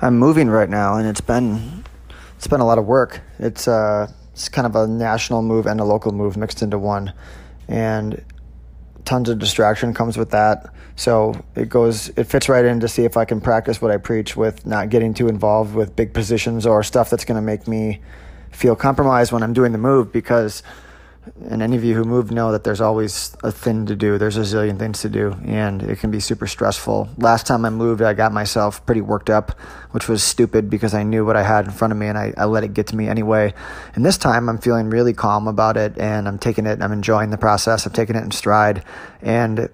I'm moving right now, and it's been it's been a lot of work. It's uh it's kind of a national move and a local move mixed into one, and tons of distraction comes with that. So it goes it fits right in to see if I can practice what I preach with not getting too involved with big positions or stuff that's going to make me feel compromised when I'm doing the move because and any of you who move know that there's always a thing to do. There's a zillion things to do, and it can be super stressful. Last time I moved, I got myself pretty worked up, which was stupid because I knew what I had in front of me and I, I let it get to me anyway. And this time, I'm feeling really calm about it, and I'm taking it, I'm enjoying the process, I'm taking it in stride, and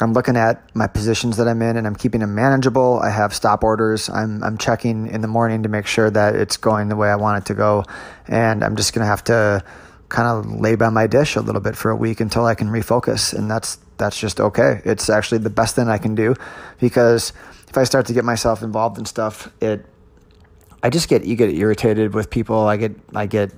I'm looking at my positions that I'm in and I'm keeping them manageable. I have stop orders. I'm, I'm checking in the morning to make sure that it's going the way I want it to go. And I'm just going to have to kind of lay by my dish a little bit for a week until I can refocus. And that's, that's just okay. It's actually the best thing I can do because if I start to get myself involved in stuff, it, I just get, you get irritated with people. I get, I get,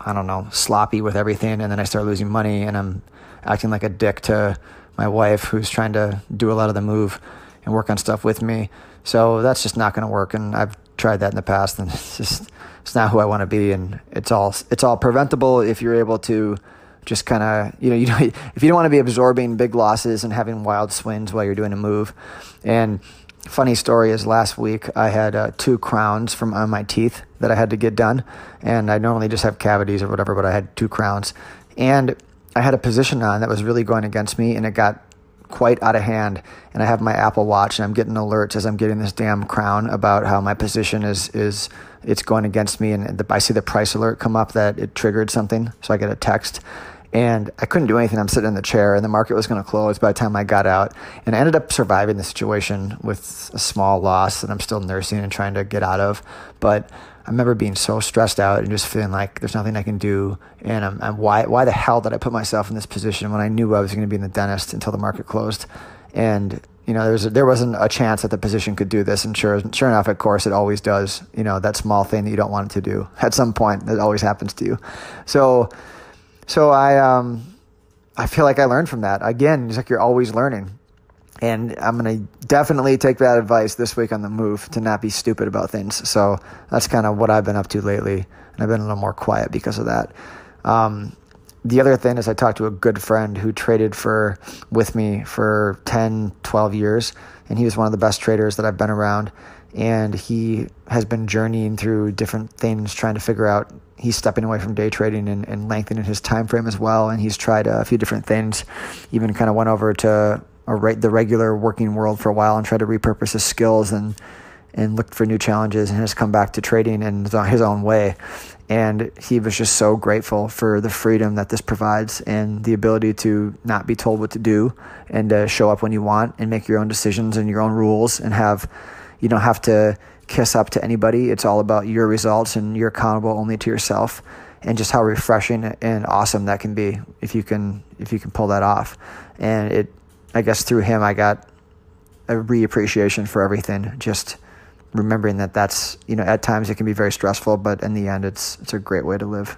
I don't know, sloppy with everything. And then I start losing money and I'm acting like a dick to my wife who's trying to do a lot of the move and work on stuff with me. So that's just not going to work. And I've tried that in the past and it's just, it's not who I want to be, and it's all it's all preventable if you're able to just kind of you know you if you don't want to be absorbing big losses and having wild swings while you're doing a move. And funny story is last week I had uh, two crowns from on my teeth that I had to get done, and I normally just have cavities or whatever, but I had two crowns, and I had a position on that was really going against me, and it got quite out of hand and I have my Apple Watch and I'm getting alerts as I'm getting this damn crown about how my position is is it's going against me and the, I see the price alert come up that it triggered something so I get a text and I couldn't do anything. I'm sitting in the chair and the market was going to close by the time I got out and I ended up surviving the situation with a small loss that I'm still nursing and trying to get out of but I remember being so stressed out and just feeling like there's nothing I can do. And I'm, I'm, why, why the hell did I put myself in this position when I knew I was going to be in the dentist until the market closed? And, you know, there, was, there wasn't a chance that the position could do this. And sure, sure enough, of course, it always does. You know, that small thing that you don't want it to do at some point, that always happens to you. So, so I, um, I feel like I learned from that. Again, it's like you're always learning. And I'm going to definitely take that advice this week on the move to not be stupid about things. So that's kind of what I've been up to lately. And I've been a little more quiet because of that. Um, the other thing is I talked to a good friend who traded for with me for 10, 12 years. And he was one of the best traders that I've been around. And he has been journeying through different things, trying to figure out he's stepping away from day trading and, and lengthening his time frame as well. And he's tried a few different things. Even kind of went over to right the regular working world for a while and tried to repurpose his skills and and looked for new challenges and has come back to trading in his own way. And he was just so grateful for the freedom that this provides and the ability to not be told what to do and to show up when you want and make your own decisions and your own rules and have you don't have to kiss up to anybody. It's all about your results and you're accountable only to yourself and just how refreshing and awesome that can be if you can if you can pull that off. And it I guess through him, I got a reappreciation for everything. Just remembering that that's you know at times it can be very stressful, but in the end, it's it's a great way to live.